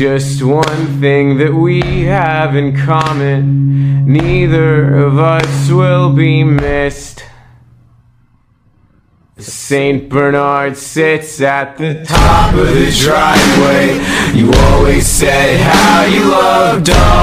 Just one thing that we have in common neither of us will be missed. St. Bernard sits at the top of the driveway. You always said how you loved dogs.